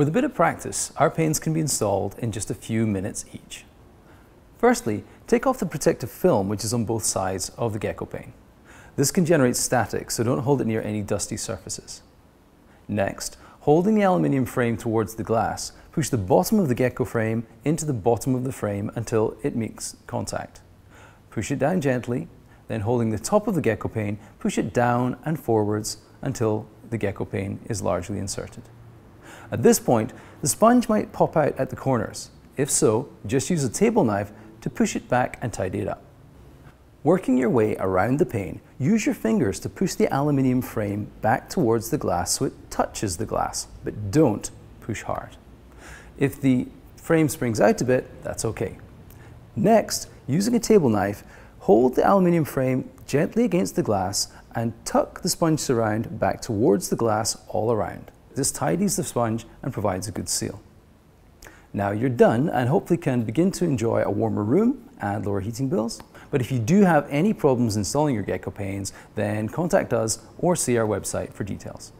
With a bit of practice, our panes can be installed in just a few minutes each. Firstly, take off the protective film which is on both sides of the gecko pane. This can generate static, so don't hold it near any dusty surfaces. Next, holding the aluminium frame towards the glass, push the bottom of the gecko frame into the bottom of the frame until it makes contact. Push it down gently, then holding the top of the gecko pane, push it down and forwards until the gecko pane is largely inserted. At this point, the sponge might pop out at the corners. If so, just use a table knife to push it back and tidy it up. Working your way around the pane, use your fingers to push the aluminium frame back towards the glass so it touches the glass, but don't push hard. If the frame springs out a bit, that's okay. Next, using a table knife, hold the aluminium frame gently against the glass and tuck the sponge surround back towards the glass all around. This tidies the sponge and provides a good seal. Now you're done and hopefully can begin to enjoy a warmer room and lower heating bills. But if you do have any problems installing your Gecko panes, then contact us or see our website for details.